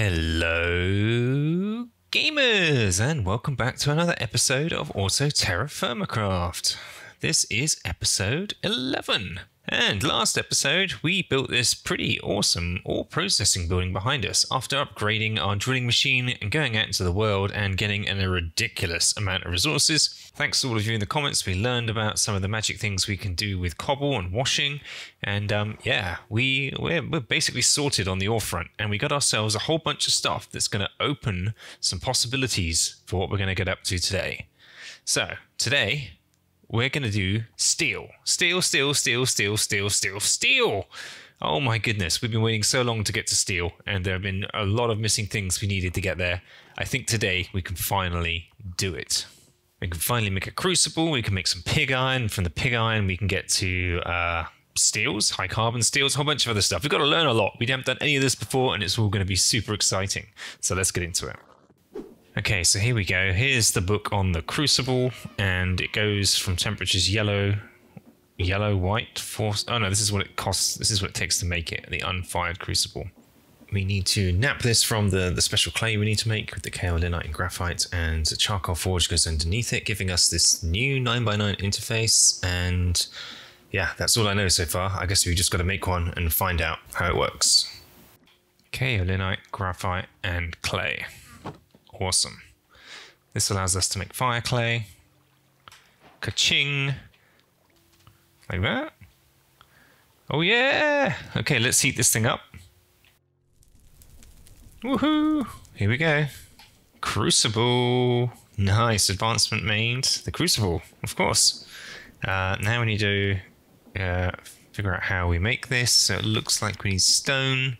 Hello, gamers, and welcome back to another episode of Auto-TerraFirmaCraft. This is episode 11. And last episode, we built this pretty awesome ore processing building behind us after upgrading our drilling machine and going out into the world and getting in a ridiculous amount of resources. Thanks to all of you in the comments, we learned about some of the magic things we can do with cobble and washing. And um, yeah, we, we're, we're basically sorted on the ore front and we got ourselves a whole bunch of stuff that's going to open some possibilities for what we're going to get up to today. So, today, we're going to do steel. Steel, steel, steel, steel, steel, steel, steel. Oh my goodness, we've been waiting so long to get to steel, and there have been a lot of missing things we needed to get there. I think today we can finally do it. We can finally make a crucible, we can make some pig iron. From the pig iron, we can get to uh, steels, high carbon steels, a whole bunch of other stuff. We've got to learn a lot. We haven't done any of this before, and it's all going to be super exciting. So let's get into it. Okay, so here we go. Here's the book on the crucible, and it goes from temperatures yellow, yellow, white, force. Oh no, this is what it costs. This is what it takes to make it, the unfired crucible. We need to nap this from the, the special clay we need to make with the kaolinite and graphite, and the charcoal forge goes underneath it, giving us this new 9x9 interface. And yeah, that's all I know so far. I guess we just got to make one and find out how it works. Kaolinite, graphite, and clay. Awesome. This allows us to make fire clay. Ka-ching. Like that. Oh yeah! Okay, let's heat this thing up. Woohoo! Here we go. Crucible. Nice advancement made. The crucible, of course. Uh, now we need to uh, figure out how we make this. So it looks like we need stone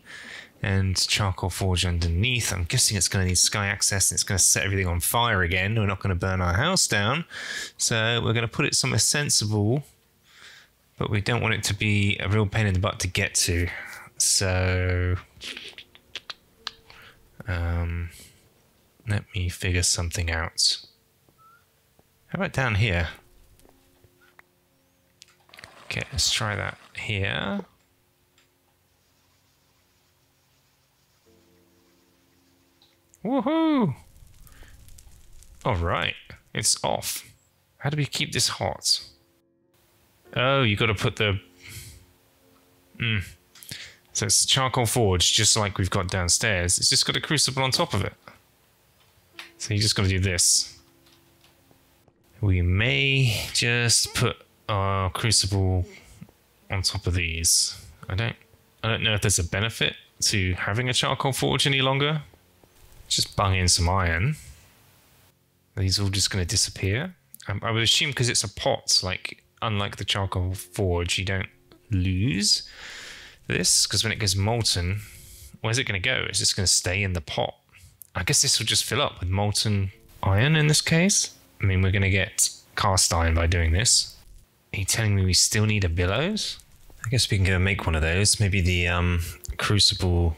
and charcoal forge underneath. I'm guessing it's going to need sky access and it's going to set everything on fire again. We're not going to burn our house down. So we're going to put it somewhere sensible, but we don't want it to be a real pain in the butt to get to. So um, let me figure something out. How about down here? Okay, let's try that here. Woohoo! Alright, it's off. How do we keep this hot? Oh, you gotta put the... Hmm. So it's charcoal forge, just like we've got downstairs. It's just got a crucible on top of it. So you just gotta do this. We may just put our crucible on top of these. I don't I don't know if there's a benefit to having a charcoal forge any longer. Just bung in some iron. These all just going to disappear. Um, I would assume because it's a pot, like unlike the charcoal forge, you don't lose this because when it gets molten, where's it going to go? It's just going to stay in the pot. I guess this will just fill up with molten iron in this case. I mean, we're going to get cast iron by doing this. Are you telling me we still need a billows? I guess we can go make one of those. Maybe the um, crucible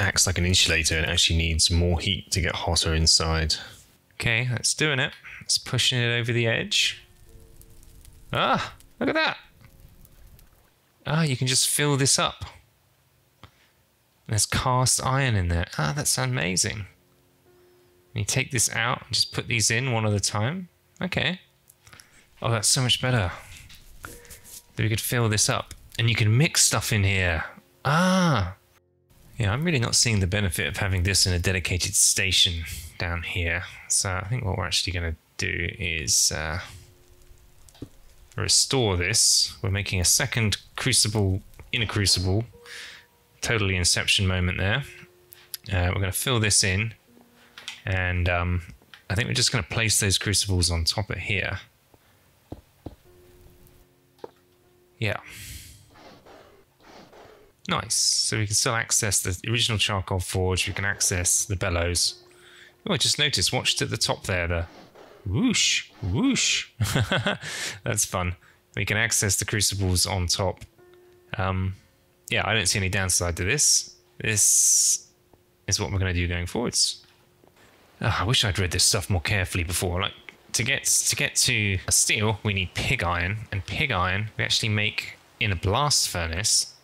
acts like an insulator and actually needs more heat to get hotter inside. Okay, that's doing it. It's pushing it over the edge. Ah, look at that. Ah, you can just fill this up. There's cast iron in there. Ah, that's amazing. And you take this out and just put these in one at a time. Okay. Oh, that's so much better. So we could fill this up. And you can mix stuff in here. Ah, yeah, I'm really not seeing the benefit of having this in a dedicated station down here. So I think what we're actually going to do is uh, restore this. We're making a second crucible in a crucible. Totally inception moment there. Uh, we're going to fill this in. And um, I think we're just going to place those crucibles on top of here. Yeah. Nice. So we can still access the original charcoal forge. We can access the bellows. Oh, I just noticed. Watched at the top there. The whoosh, whoosh. That's fun. We can access the crucibles on top. Um, yeah, I don't see any downside to this. This is what we're going to do going forwards. Oh, I wish I'd read this stuff more carefully before. Like to get to get to steel, we need pig iron, and pig iron we actually make in a blast furnace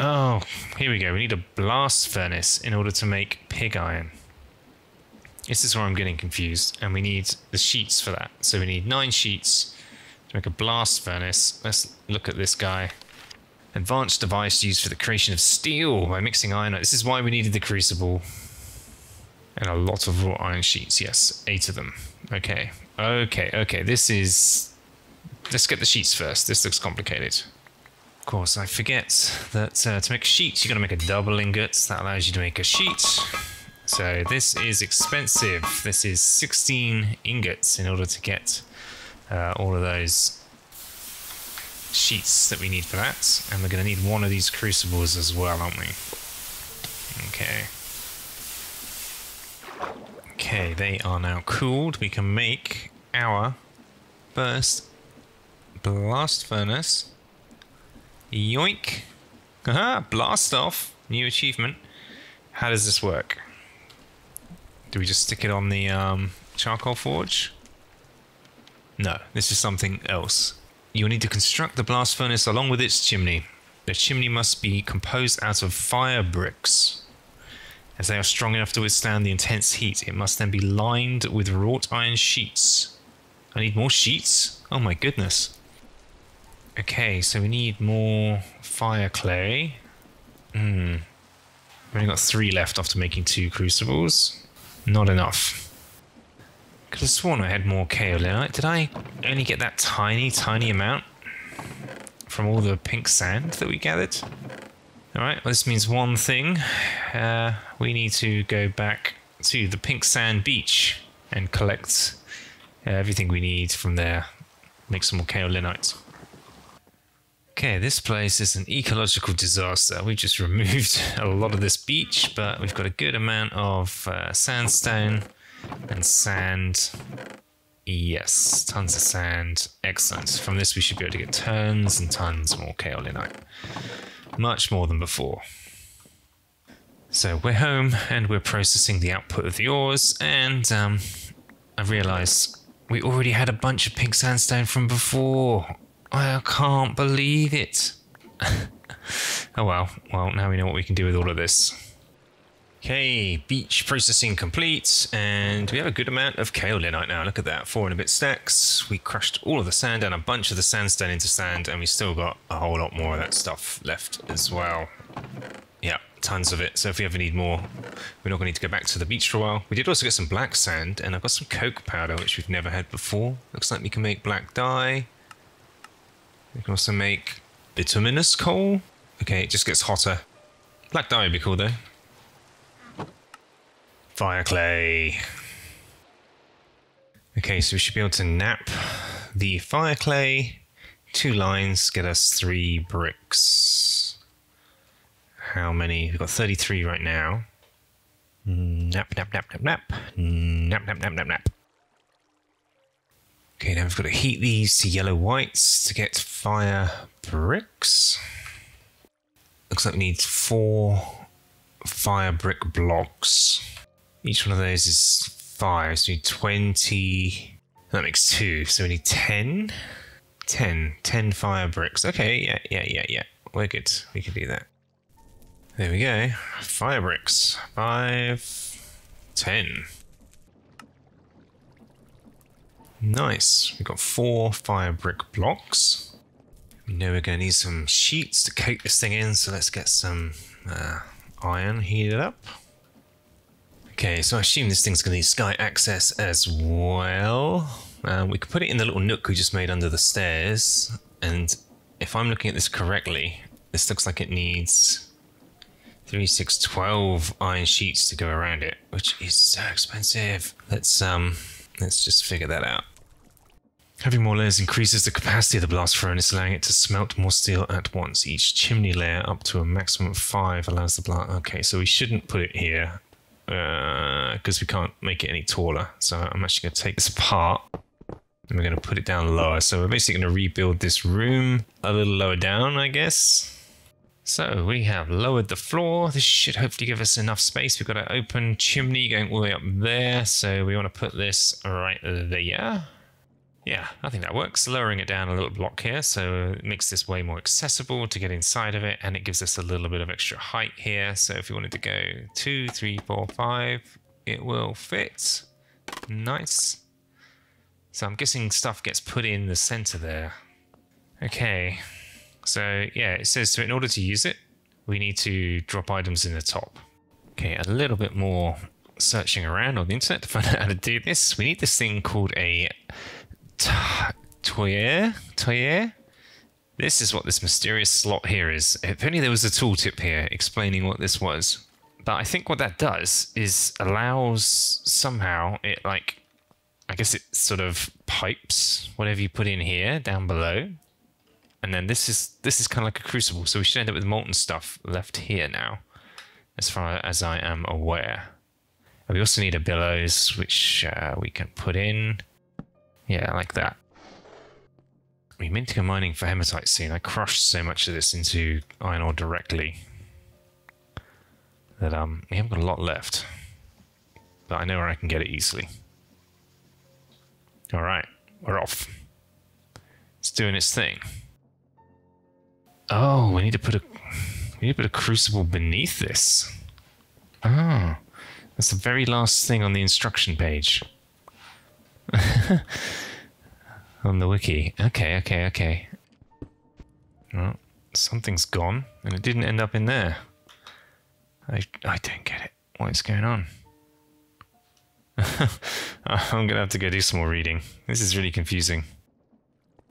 Oh, here we go. We need a blast furnace in order to make pig iron. This is where I'm getting confused, and we need the sheets for that. So we need nine sheets to make a blast furnace. Let's look at this guy. Advanced device used for the creation of steel by mixing iron. This is why we needed the crucible. And a lot of raw iron sheets. Yes, eight of them. Okay. Okay, okay. This is... Let's get the sheets first. This looks complicated. Course, I forget that uh, to make sheets, you've got to make a double ingot. That allows you to make a sheet. So this is expensive. This is 16 ingots in order to get uh, all of those sheets that we need for that. And we're going to need one of these crucibles as well, aren't we? Okay. Okay, they are now cooled. We can make our first blast furnace. Yoink! Aha! Blast off! New achievement. How does this work? Do we just stick it on the um, charcoal forge? No, this is something else. You'll need to construct the blast furnace along with its chimney. The chimney must be composed out of fire bricks. As they are strong enough to withstand the intense heat, it must then be lined with wrought iron sheets. I need more sheets? Oh my goodness. Okay, so we need more fire clay. Hmm. We've only got three left after making two crucibles. Not enough. Could have sworn I had more kaolinite. Did I only get that tiny, tiny amount from all the pink sand that we gathered? Alright, well, this means one thing. Uh, we need to go back to the pink sand beach and collect uh, everything we need from there. Make some more kaolinite. Okay, this place is an ecological disaster. We just removed a lot of this beach, but we've got a good amount of uh, sandstone and sand. Yes, tons of sand. Excellent. From this we should be able to get tons and tons more kaolinite. Much more than before. So we're home and we're processing the output of the ores and um, I realised we already had a bunch of pink sandstone from before. I can't believe it. oh well, well now we know what we can do with all of this. Okay, beach processing complete, and we have a good amount of kaolinite now. Look at that, four and a bit stacks. We crushed all of the sand and a bunch of the sandstone into sand, and we still got a whole lot more of that stuff left as well. Yeah, tons of it. So if we ever need more, we're not going to need to go back to the beach for a while. We did also get some black sand, and I've got some coke powder, which we've never had before. Looks like we can make black dye. We can also make bituminous coal. Okay, it just gets hotter. Black dye would be cool though. Fire clay. Okay, so we should be able to nap the fire clay. Two lines get us three bricks. How many? We've got 33 right now. Nap, nap, nap, nap, nap. Nap, nap, nap, nap, nap. Okay, now we've got to heat these to yellow whites to get fire bricks. Looks like we need four fire brick blocks. Each one of those is five, so we need 20. That makes two, so we need 10. 10. 10 fire bricks. Okay, yeah, yeah, yeah, yeah. We're good. We can do that. There we go. Fire bricks. Five. Ten. Nice. We've got four fire brick blocks. We know we're going to need some sheets to coat this thing in, so let's get some uh, iron heated up. Okay, so I assume this thing's going to need sky access as well. Uh, we could put it in the little nook we just made under the stairs, and if I'm looking at this correctly, this looks like it needs 3, 6, 12 iron sheets to go around it, which is so expensive. Let's um, let's just figure that out. Having more layers increases the capacity of the blast furnace, allowing it to smelt more steel at once. Each chimney layer up to a maximum of 5 allows the blast... Okay, so we shouldn't put it here because uh, we can't make it any taller. So I'm actually going to take this apart and we're going to put it down lower. So we're basically going to rebuild this room a little lower down, I guess. So we have lowered the floor. This should hopefully give us enough space. We've got an open chimney going all the way up there. So we want to put this right there. Yeah, I think that works. Lowering it down a little block here, so it makes this way more accessible to get inside of it, and it gives us a little bit of extra height here. So if you wanted to go two, three, four, five, it will fit. Nice. So I'm guessing stuff gets put in the center there. Okay, so yeah, it says so in order to use it, we need to drop items in the top. Okay, a little bit more searching around on the internet to find out how to do this. We need this thing called a Toyer? Toyer? This is what this mysterious slot here is. If only there was a tooltip here explaining what this was. But I think what that does is allows somehow it like I guess it sort of pipes whatever you put in here down below. And then this is this is kind of like a crucible, so we should end up with molten stuff left here now, as far as I am aware. And we also need a bellows, which uh, we can put in. Yeah, like that. We meant to go mining for hematite soon. I crushed so much of this into iron ore directly that um we haven't got a lot left. But I know where I can get it easily. Alright, we're off. It's doing its thing. Oh, we need to put a we need to put a crucible beneath this. Oh. That's the very last thing on the instruction page. on the wiki. Okay, okay, okay. Well, something's gone, and it didn't end up in there. I, I don't get it. What is going on? I'm gonna have to go do some more reading. This is really confusing.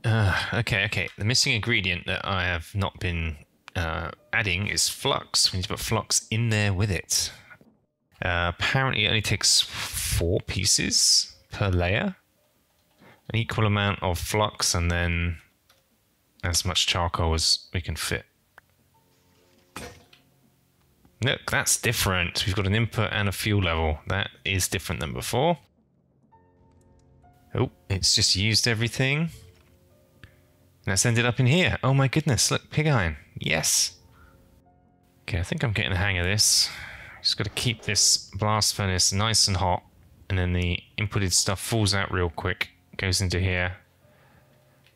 Uh, okay, okay. The missing ingredient that I have not been uh, adding is flux. We need to put flux in there with it. Uh, apparently, it only takes four pieces per layer an equal amount of flux and then as much charcoal as we can fit. Look, that's different. We've got an input and a fuel level. That is different than before. Oh, it's just used everything. Let's ended up in here. Oh my goodness, look, pig iron. Yes. Okay, I think I'm getting the hang of this. Just got to keep this blast furnace nice and hot, and then the inputted stuff falls out real quick goes into here.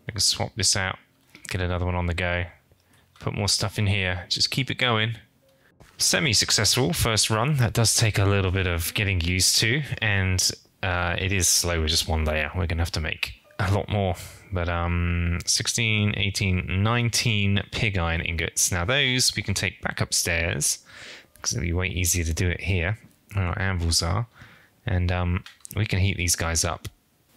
I can swap this out, get another one on the go, put more stuff in here, just keep it going. Semi-successful first run. That does take a little bit of getting used to, and uh, it is slow with just one layer. We're going to have to make a lot more. But um, 16, 18, 19 pig iron ingots. Now those we can take back upstairs, because it'll be way easier to do it here, where our anvils are. And um, we can heat these guys up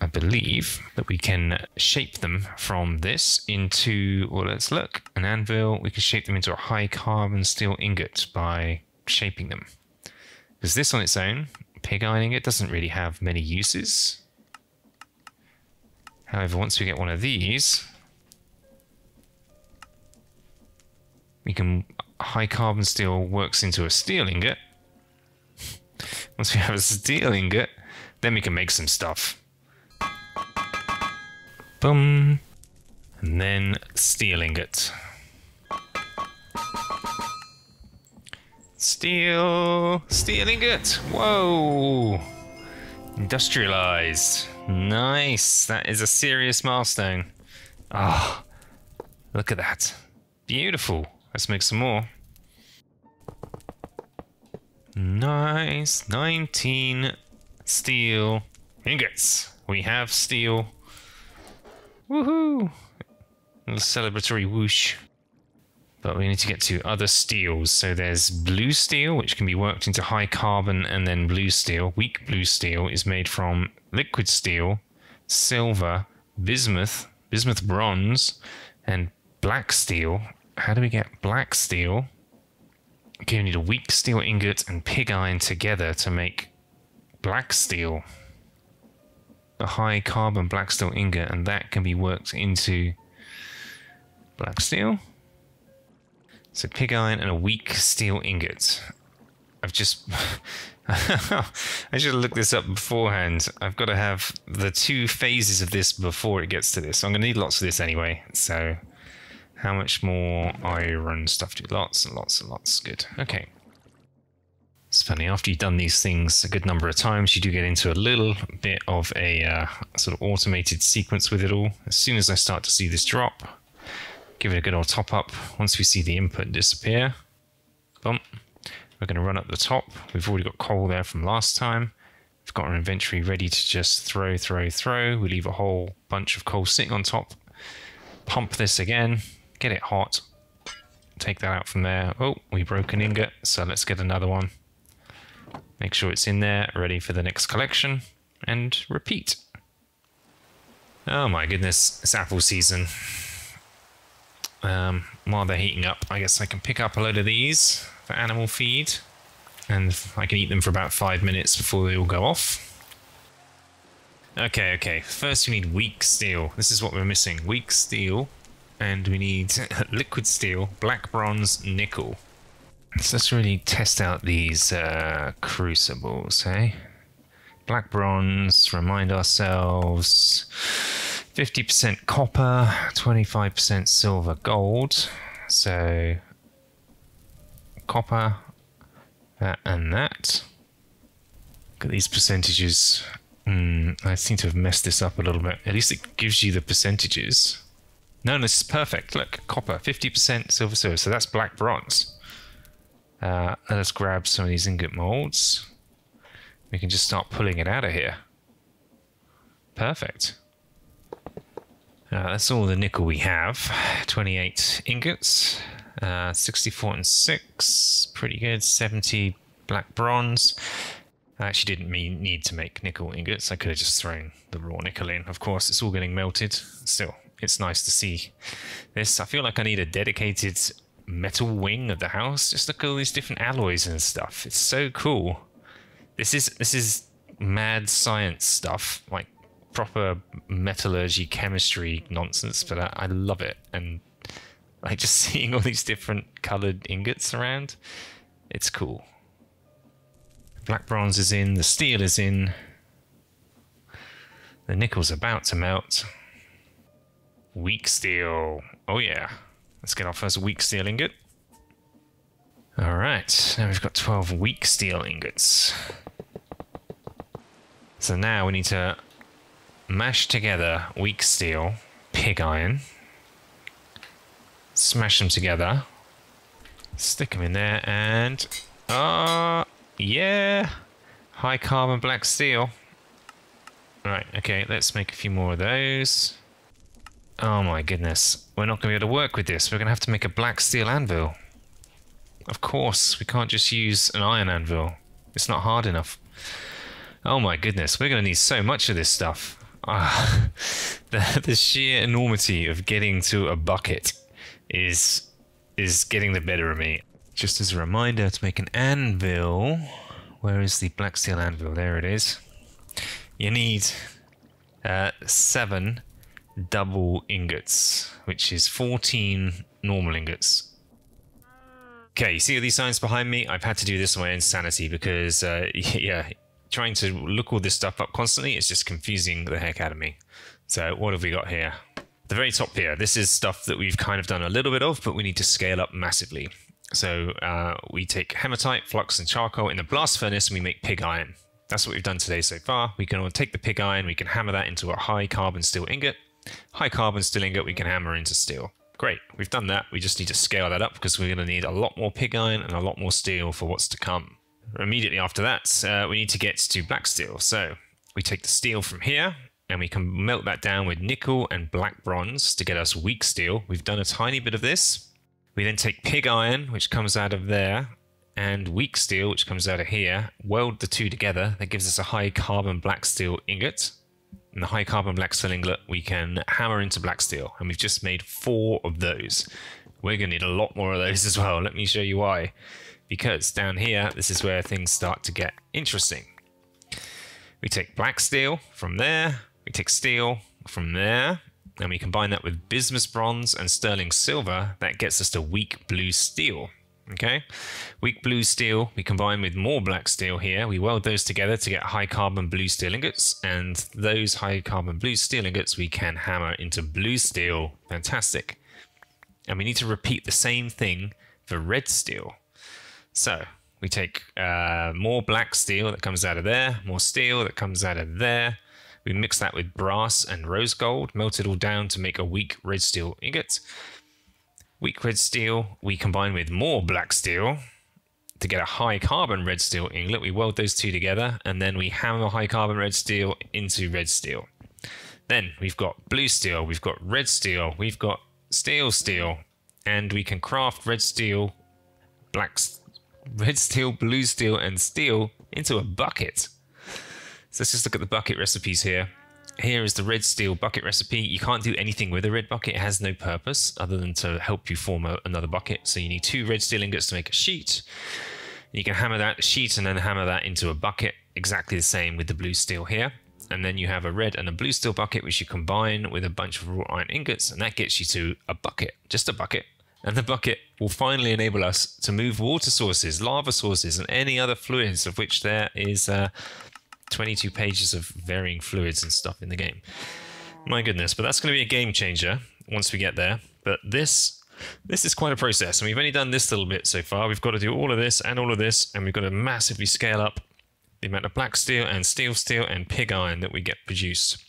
I believe that we can shape them from this into, well, let's look, an anvil. We can shape them into a high carbon steel ingot by shaping them. Because this on its own, pig iron ingot, doesn't really have many uses. However, once we get one of these, we can, high carbon steel works into a steel ingot. Once we have a steel ingot, then we can make some stuff. Boom. And then steel ingot. Steel, steel ingot. Whoa. Industrialized. Nice. That is a serious milestone. Ah, oh, look at that. Beautiful. Let's make some more. Nice. 19 steel ingots. We have steel Woohoo! A little celebratory whoosh. But we need to get to other steels. So there's blue steel, which can be worked into high carbon, and then blue steel. Weak blue steel is made from liquid steel, silver, bismuth, bismuth bronze, and black steel. How do we get black steel? Okay, we need a weak steel ingot and pig iron together to make black steel a high carbon black steel ingot and that can be worked into black steel. So pig iron and a weak steel ingot. I've just I should have looked this up beforehand. I've got to have the two phases of this before it gets to this. So I'm going to need lots of this anyway. So how much more iron stuff do lots and lots and lots. Good. Okay. It's funny, after you've done these things a good number of times, you do get into a little bit of a uh, sort of automated sequence with it all. As soon as I start to see this drop, give it a good old top up. Once we see the input disappear, boom, we're going to run up the top. We've already got coal there from last time. We've got our inventory ready to just throw, throw, throw. We leave a whole bunch of coal sitting on top. Pump this again, get it hot. Take that out from there. Oh, we broke an ingot, so let's get another one. Make sure it's in there, ready for the next collection, and repeat. Oh my goodness, it's apple season. Um, while they're heating up, I guess I can pick up a load of these for animal feed, and I can eat them for about five minutes before they all go off. Okay, okay, first we need weak steel. This is what we're missing, weak steel, and we need liquid steel, black bronze, nickel. So let's really test out these uh, crucibles, hey? Black bronze, remind ourselves 50% copper, 25% silver gold. So copper, that and that. Look at these percentages. Mm, I seem to have messed this up a little bit. At least it gives you the percentages. No, this is perfect. Look, copper, 50% silver, silver. So that's black bronze. Uh, let's grab some of these ingot molds. We can just start pulling it out of here. Perfect. Uh, that's all the nickel we have. 28 ingots, uh, 64 and 6, pretty good. 70 black bronze. I actually didn't mean, need to make nickel ingots. I could have just thrown the raw nickel in. Of course, it's all getting melted. Still, it's nice to see this. I feel like I need a dedicated metal wing of the house. Just look at all these different alloys and stuff. It's so cool. This is this is mad science stuff, like proper metallurgy, chemistry nonsense. But I, I love it, and like just seeing all these different colored ingots around, it's cool. Black bronze is in, the steel is in, the nickel's about to melt. Weak steel. Oh yeah. Let's get our first weak steel ingot. Alright, now we've got 12 weak steel ingots. So now we need to mash together weak steel, pig iron, smash them together, stick them in there, and... Ah, uh, yeah! High carbon black steel. Right, okay, let's make a few more of those. Oh my goodness. We're not going to be able to work with this. We're going to have to make a black steel anvil. Of course, we can't just use an iron anvil. It's not hard enough. Oh my goodness, we're going to need so much of this stuff. Ah, the, the sheer enormity of getting to a bucket is is getting the better of me. Just as a reminder to make an anvil, where is the black steel anvil? There it is. You need uh, seven double ingots, which is 14 normal ingots. Okay, you see all these signs behind me? I've had to do this on my own sanity because, uh, yeah, trying to look all this stuff up constantly is just confusing the heck out of me. So what have we got here? The very top here, this is stuff that we've kind of done a little bit of, but we need to scale up massively. So uh, we take hematite, flux, and charcoal in the blast furnace, and we make pig iron. That's what we've done today so far. We can take the pig iron, we can hammer that into a high carbon steel ingot, High carbon steel ingot we can hammer into steel. Great, we've done that. We just need to scale that up because we're going to need a lot more pig iron and a lot more steel for what's to come. Immediately after that, uh, we need to get to black steel. So we take the steel from here and we can melt that down with nickel and black bronze to get us weak steel. We've done a tiny bit of this. We then take pig iron, which comes out of there, and weak steel, which comes out of here, weld the two together. That gives us a high carbon black steel ingot and the high carbon black steel ingot we can hammer into black steel. And we've just made four of those. We're going to need a lot more of those as well. Let me show you why. Because down here, this is where things start to get interesting. We take black steel from there. We take steel from there. And we combine that with bismuth bronze and sterling silver. That gets us to weak blue steel. Okay, weak blue steel we combine with more black steel here. We weld those together to get high carbon blue steel ingots, and those high carbon blue steel ingots we can hammer into blue steel. Fantastic. And we need to repeat the same thing for red steel. So We take uh, more black steel that comes out of there, more steel that comes out of there. We mix that with brass and rose gold, melt it all down to make a weak red steel ingot. Weak red steel we combine with more black steel to get a high carbon red steel ingot. We weld those two together and then we hammer high carbon red steel into red steel. Then we've got blue steel, we've got red steel, we've got steel steel, and we can craft red steel, black, red steel, blue steel, and steel into a bucket. So let's just look at the bucket recipes here. Here is the red steel bucket recipe. You can't do anything with a red bucket. It has no purpose other than to help you form a, another bucket. So you need two red steel ingots to make a sheet. You can hammer that sheet and then hammer that into a bucket. Exactly the same with the blue steel here. And then you have a red and a blue steel bucket, which you combine with a bunch of wrought iron ingots, and that gets you to a bucket, just a bucket. And the bucket will finally enable us to move water sources, lava sources, and any other fluids of which there is uh, 22 pages of varying fluids and stuff in the game. My goodness, but that's going to be a game changer once we get there. But this this is quite a process, and we've only done this little bit so far. We've got to do all of this and all of this, and we've got to massively scale up the amount of black steel and steel steel and pig iron that we get produced.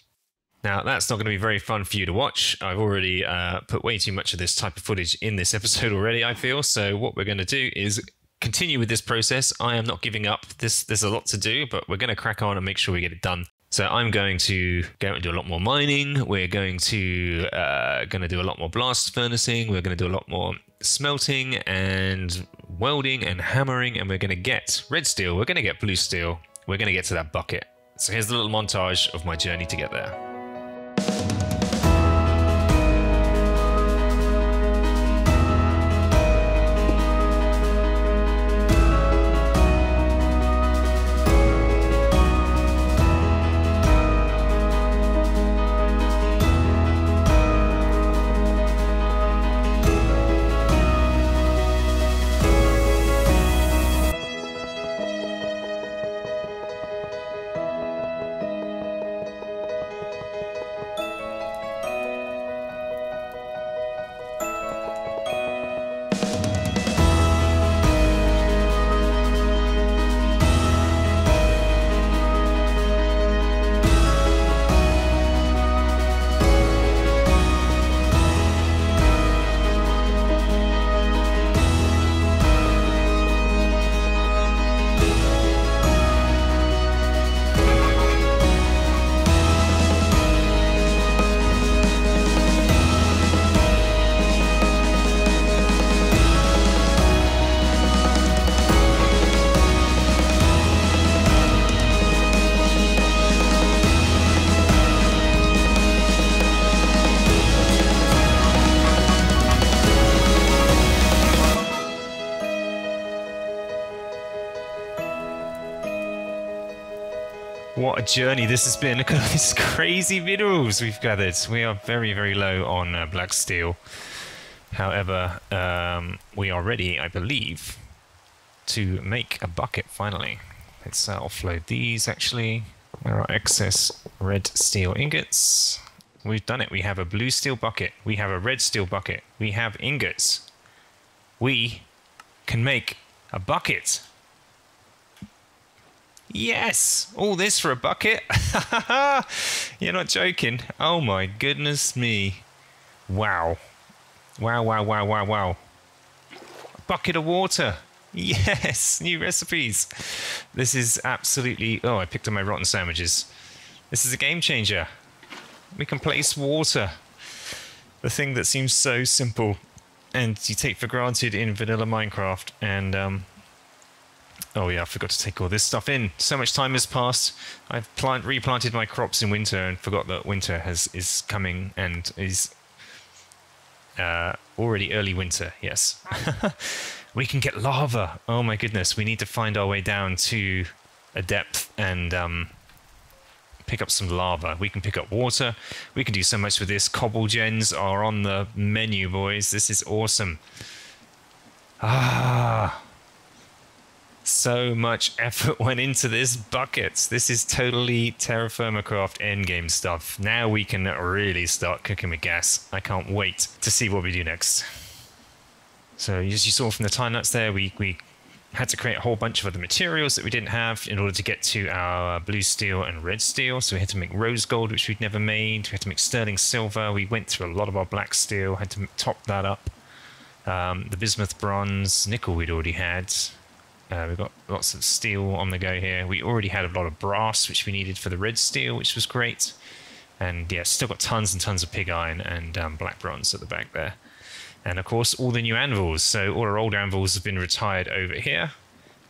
Now, that's not going to be very fun for you to watch. I've already uh, put way too much of this type of footage in this episode already, I feel. So, what we're going to do is continue with this process. I am not giving up. This There's a lot to do, but we're going to crack on and make sure we get it done. So I'm going to go and do a lot more mining. We're going to uh, going to do a lot more blast furnacing. We're going to do a lot more smelting and welding and hammering, and we're going to get red steel. We're going to get blue steel. We're going to get to that bucket. So here's a little montage of my journey to get there. Journey this has been. Look at all these crazy minerals we've gathered. We are very, very low on uh, black steel. However, um, we are ready, I believe, to make a bucket finally. Let's uh, offload these actually. There are excess red steel ingots. We've done it. We have a blue steel bucket. We have a red steel bucket. We have ingots. We can make a bucket. Yes! All this for a bucket? You're not joking. Oh my goodness me. Wow. Wow, wow, wow, wow, wow. A bucket of water. Yes! New recipes. This is absolutely... Oh, I picked up my rotten sandwiches. This is a game changer. We can place water. The thing that seems so simple and you take for granted in vanilla Minecraft and um, Oh yeah, I forgot to take all this stuff in. So much time has passed. I've plant replanted my crops in winter and forgot that winter has is coming and is uh, already early winter. Yes, we can get lava. Oh my goodness, we need to find our way down to a depth and um, pick up some lava. We can pick up water. We can do so much with this. Cobble gens are on the menu, boys. This is awesome. Ah. So much effort went into this bucket. This is totally TerraFirmaCraft endgame stuff. Now we can really start cooking with gas. I can't wait to see what we do next. So as you saw from the time lapse there, we, we had to create a whole bunch of other materials that we didn't have in order to get to our blue steel and red steel. So we had to make rose gold, which we'd never made. We had to make sterling silver. We went through a lot of our black steel, had to top that up. Um, the bismuth bronze, nickel we'd already had. Uh, we've got lots of steel on the go here. We already had a lot of brass, which we needed for the red steel, which was great. And yeah, still got tons and tons of pig iron and um, black bronze at the back there. And of course, all the new anvils. So all our old anvils have been retired over here.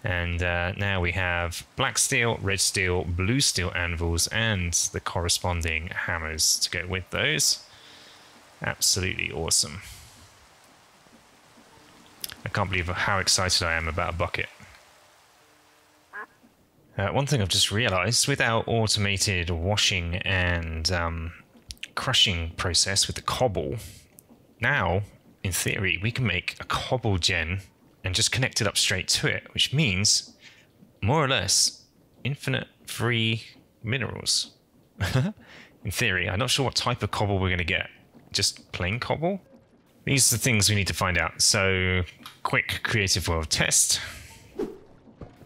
And uh, now we have black steel, red steel, blue steel anvils, and the corresponding hammers to go with those. Absolutely awesome. I can't believe how excited I am about a bucket. Uh, one thing I've just realized, with our automated washing and um, crushing process with the cobble, now in theory, we can make a cobble gen and just connect it up straight to it, which means more or less infinite free minerals. in theory, I'm not sure what type of cobble we're going to get. Just plain cobble? These are the things we need to find out. So, quick creative world test.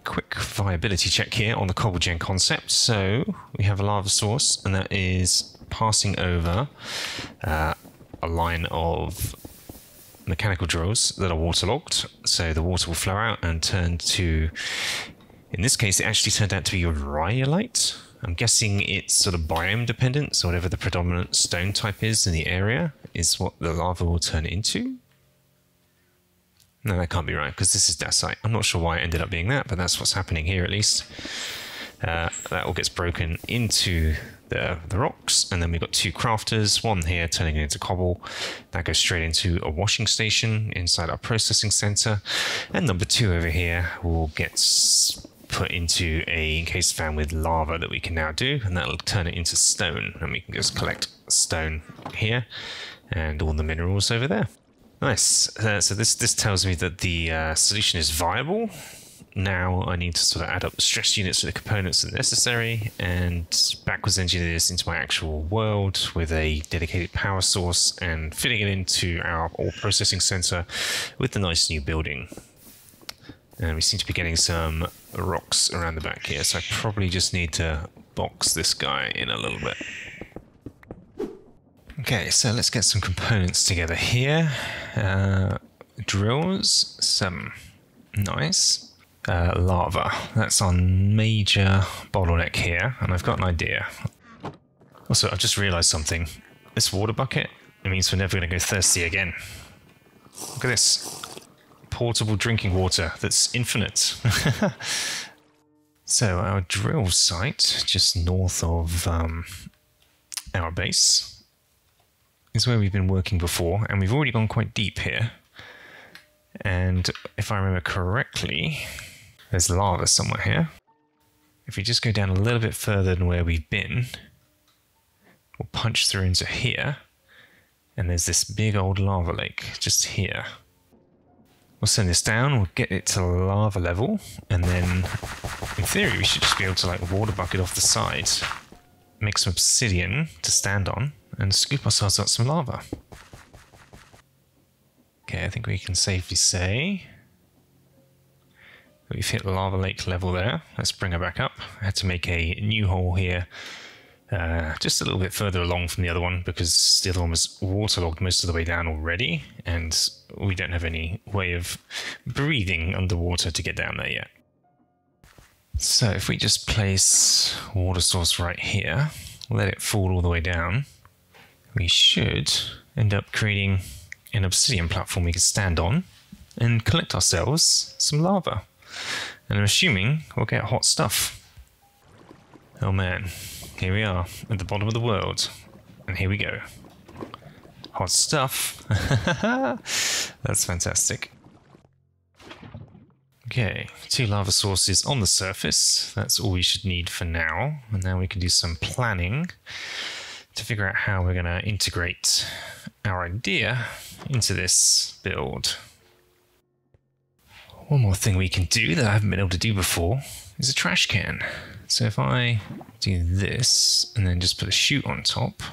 Quick viability check here on the cobble gen concept. So, we have a lava source, and that is passing over uh, a line of mechanical drills that are waterlogged, so the water will flow out and turn to, in this case, it actually turned out to be rhyolite. I'm guessing it's sort of biome dependent, so whatever the predominant stone type is in the area is what the lava will turn into. No, that can't be right, because this is dacite. I'm not sure why it ended up being that, but that's what's happening here at least. Uh, that all gets broken into the, the rocks. And then we've got two crafters, one here turning it into cobble. That goes straight into a washing station inside our processing center. And number two over here will get put into a encased fan with lava that we can now do. And that'll turn it into stone. And we can just collect stone here and all the minerals over there. Nice. Uh, so this, this tells me that the uh, solution is viable now I need to sort of add up the stress units for the components that are necessary and backwards engineer this into my actual world with a dedicated power source and fitting it into our ore processing center with the nice new building. And we seem to be getting some rocks around the back here, so I probably just need to box this guy in a little bit. Okay, so let's get some components together here. Uh, drills, some nice uh, lava. That's our major bottleneck here, and I've got an idea. Also, I've just realized something. This water bucket, it means we're never going to go thirsty again. Look at this. Portable drinking water that's infinite. so our drill site, just north of um, our base, is where we've been working before, and we've already gone quite deep here. And if I remember correctly, there's lava somewhere here. If we just go down a little bit further than where we've been, we'll punch through into here, and there's this big old lava lake just here. We'll send this down, we'll get it to lava level, and then in theory we should just be able to like water bucket off the side, make some obsidian to stand on, and scoop ourselves out some lava. Okay, I think we can safely say We've hit the lava lake level there. Let's bring her back up. I had to make a new hole here uh, just a little bit further along from the other one because the other one was waterlogged most of the way down already and we don't have any way of breathing underwater to get down there yet. So if we just place water source right here, let it fall all the way down, we should end up creating an obsidian platform we can stand on and collect ourselves some lava. And I'm assuming we'll get hot stuff. Oh man, here we are at the bottom of the world. And here we go. Hot stuff. That's fantastic. Okay, two lava sources on the surface. That's all we should need for now. And now we can do some planning to figure out how we're going to integrate our idea into this build. One more thing we can do that I haven't been able to do before is a trash can. So if I do this and then just put a chute on top,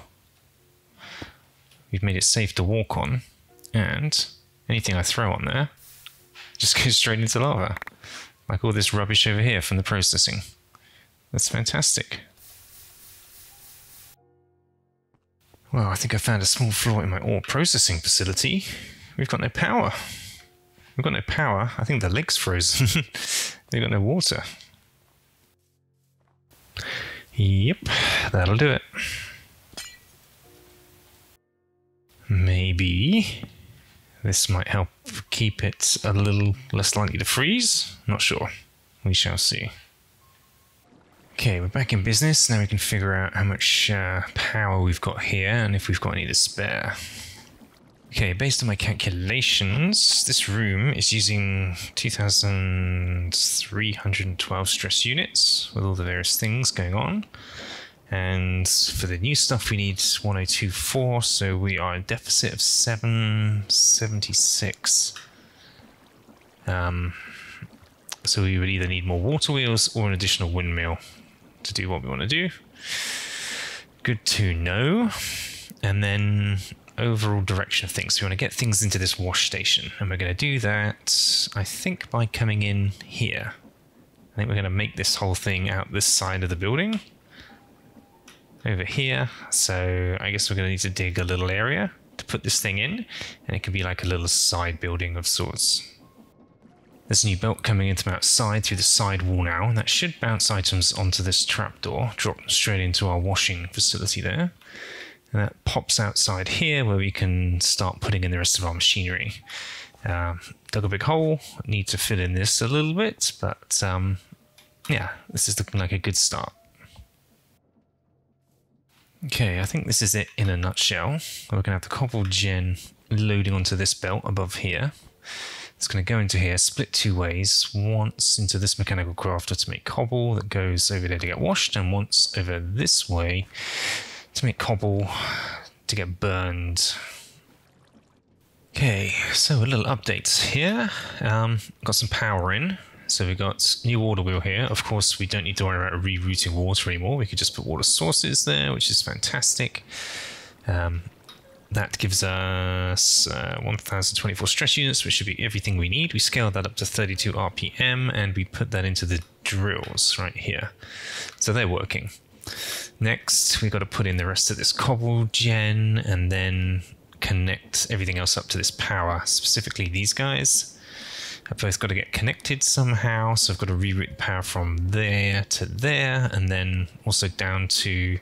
we've made it safe to walk on and anything I throw on there just goes straight into lava. Like all this rubbish over here from the processing. That's fantastic. Well, I think I found a small flaw in my ore processing facility. We've got no power. We've got no power. I think the lake's frozen. We've got no water. Yep, that'll do it. Maybe this might help keep it a little less likely to freeze. Not sure. We shall see. Okay, we're back in business. Now we can figure out how much uh, power we've got here and if we've got any to spare. Okay, based on my calculations, this room is using 2,312 stress units with all the various things going on. And for the new stuff, we need 1024, so we are in deficit of 776. Um, so we would either need more water wheels or an additional windmill to do what we want to do. Good to know. And then overall direction of things. We want to get things into this wash station, and we're going to do that, I think, by coming in here. I think we're going to make this whole thing out this side of the building. Over here. So I guess we're going to need to dig a little area to put this thing in, and it could be like a little side building of sorts. There's a new belt coming in from outside through the side wall now, and that should bounce items onto this trapdoor, drop them straight into our washing facility there. And that pops outside here where we can start putting in the rest of our machinery. Um, dug a big hole, need to fill in this a little bit, but um, yeah, this is looking like a good start. Okay, I think this is it in a nutshell. We're going to have the cobble gen loading onto this belt above here. It's going to go into here, split two ways. Once into this mechanical crafter to make cobble that goes over there to get washed, and once over this way to make cobble to get burned. Okay, so a little update here. Um, got some power in. So we've got new water wheel here. Of course, we don't need to worry about rerouting water anymore. We could just put water sources there, which is fantastic. Um, that gives us uh, 1024 stress units, which should be everything we need. We scale that up to 32 RPM and we put that into the drills right here. So they're working. Next, we've got to put in the rest of this cobble gen and then connect everything else up to this power, specifically these guys. I've both got to get connected somehow, so I've got to reroute the power from there to there, and then also down to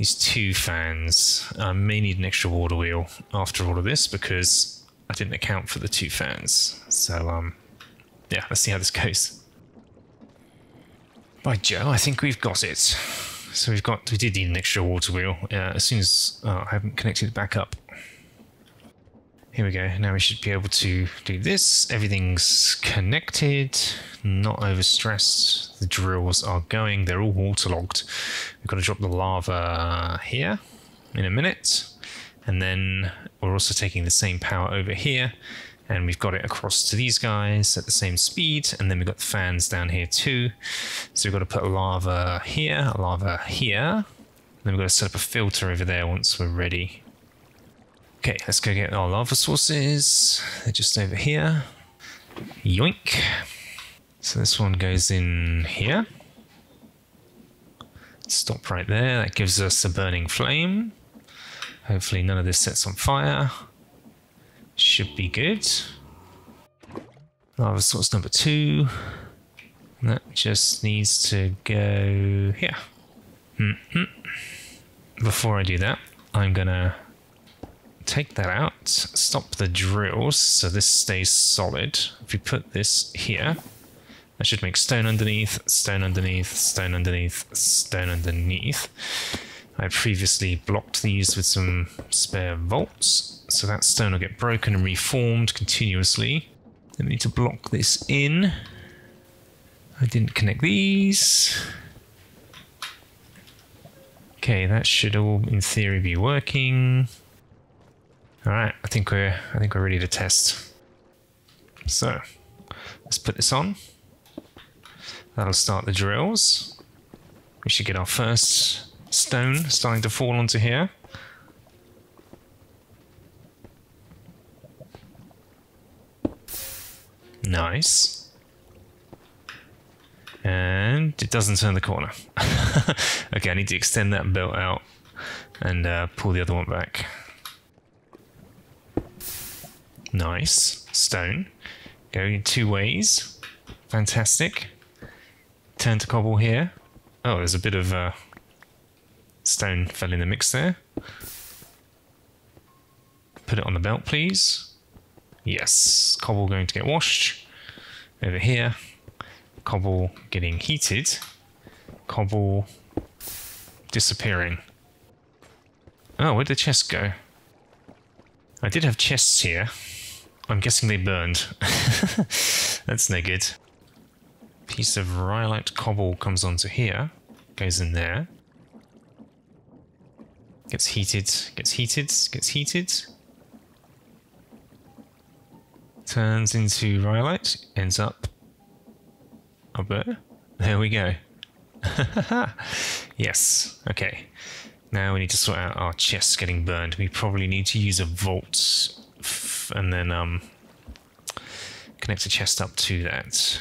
these two fans. I may need an extra water wheel after all of this because I didn't account for the two fans. So, um, yeah, let's see how this goes. By Joe, I think we've got it. So we've got, we did need an extra water wheel. Uh, as soon as oh, I haven't connected it back up. Here we go. Now we should be able to do this. Everything's connected, not overstressed. The drills are going. They're all waterlogged. We've got to drop the lava here in a minute. And then we're also taking the same power over here and we've got it across to these guys at the same speed and then we've got the fans down here too so we've got to put a lava here a lava here then we've got to set up a filter over there once we're ready okay let's go get our lava sources they're just over here yoink so this one goes in here stop right there that gives us a burning flame hopefully none of this sets on fire should be good. Lava source number two. That just needs to go here. Mm -hmm. Before I do that, I'm gonna take that out, stop the drills so this stays solid. If we put this here, that should make stone underneath, stone underneath, stone underneath, stone underneath. I previously blocked these with some spare bolts so that stone will get broken and reformed continuously. Then we need to block this in. I didn't connect these. Okay, that should all in theory be working. Alright, I think we're I think we're ready to test. So let's put this on. That'll start the drills. We should get our first stone starting to fall onto here. Nice. And it doesn't turn the corner. okay, I need to extend that belt out and uh, pull the other one back. Nice. Stone. Going two ways. Fantastic. Turn to cobble here. Oh, there's a bit of uh, stone fell in the mix there. Put it on the belt, please. Yes. Cobble going to get washed. Over here. Cobble getting heated. Cobble disappearing. Oh, where'd the chest go? I did have chests here. I'm guessing they burned. That's no good. Piece of rhyolite cobble comes onto here. Goes in there. Gets heated, gets heated, gets heated. Turns into rhyolite, ends up up there. There we go. yes, okay. Now we need to sort out our chests getting burned. We probably need to use a vault and then um, connect a chest up to that.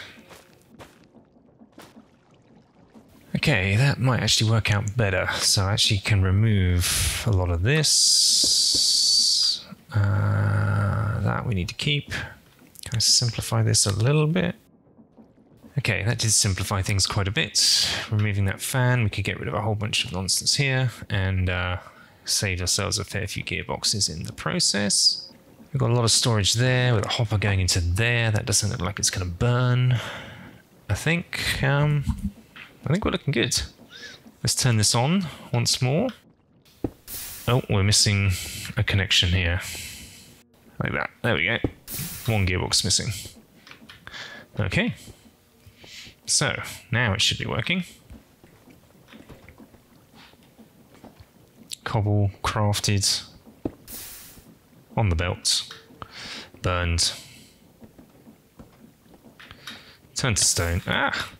Okay, that might actually work out better. So I actually can remove a lot of this. Uh, that we need to keep. Can I simplify this a little bit? Okay, that did simplify things quite a bit. Removing that fan, we could get rid of a whole bunch of nonsense here and uh, save ourselves a fair few gearboxes in the process. We've got a lot of storage there with a hopper going into there. That doesn't look like it's going to burn. I think, um, I think we're looking good. Let's turn this on once more. Oh, we're missing a connection here. Like that. There we go. One gearbox missing. Okay. So, now it should be working. Cobble crafted on the belt. Burned. Turn to stone. Ah!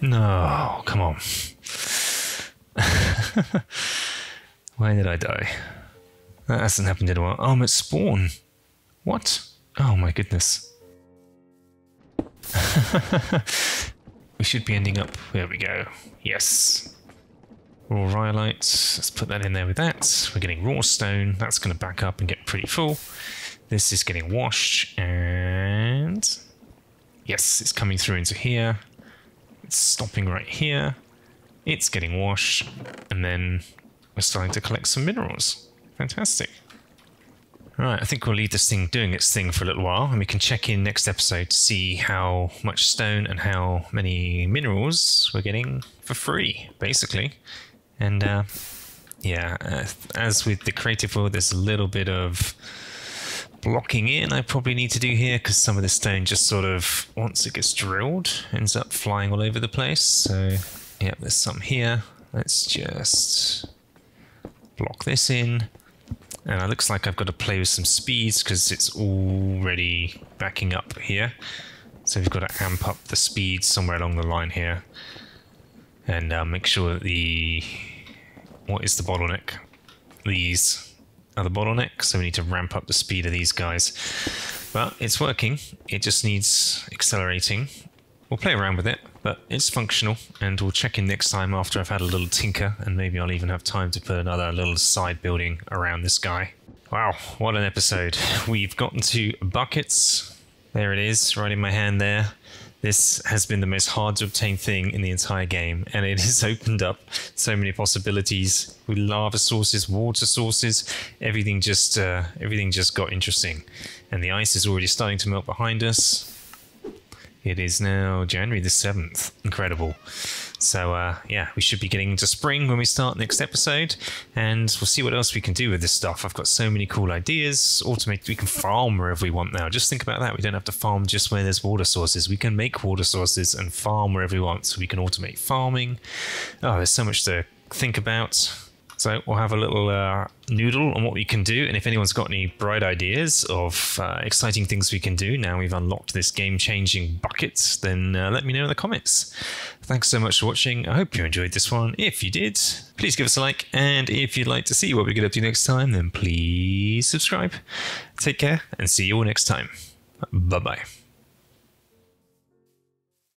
No, come on. Why did I die? That hasn't happened in a while. Oh, I'm at spawn. What? Oh my goodness. we should be ending up. There we go. Yes. Raw rhyolite. Let's put that in there with that. We're getting raw stone. That's going to back up and get pretty full. This is getting washed and yes, it's coming through into here. It's stopping right here. It's getting washed and then we're starting to collect some minerals. Fantastic. Right, I think we'll leave this thing doing its thing for a little while, and we can check in next episode to see how much stone and how many minerals we're getting for free, basically. And uh, yeah, uh, as with the creative world, there's a little bit of blocking in I probably need to do here because some of the stone just sort of, once it gets drilled, ends up flying all over the place. So, yeah, there's some here. Let's just block this in. And it looks like I've got to play with some speeds because it's already backing up here. So we've got to amp up the speed somewhere along the line here. And uh, make sure that the... What is the bottleneck? These are the bottleneck, so we need to ramp up the speed of these guys. But it's working. It just needs accelerating. We'll play around with it, but it's functional, and we'll check in next time after I've had a little tinker, and maybe I'll even have time to put another little side building around this guy. Wow, what an episode. We've gotten to buckets. There it is, right in my hand there. This has been the most hard to obtain thing in the entire game, and it has opened up so many possibilities with lava sources, water sources. Everything just, uh, everything just got interesting, and the ice is already starting to melt behind us. It is now January the 7th. Incredible. So, uh, yeah, we should be getting into spring when we start next episode, and we'll see what else we can do with this stuff. I've got so many cool ideas. Automate, we can farm wherever we want now. Just think about that. We don't have to farm just where there's water sources. We can make water sources and farm wherever we want. So we can automate farming. Oh, there's so much to think about. So we'll have a little uh, noodle on what we can do. And if anyone's got any bright ideas of uh, exciting things we can do now we've unlocked this game changing bucket, then uh, let me know in the comments. Thanks so much for watching. I hope you enjoyed this one. If you did, please give us a like. And if you'd like to see what we get up to next time, then please subscribe. Take care and see you all next time. Bye bye.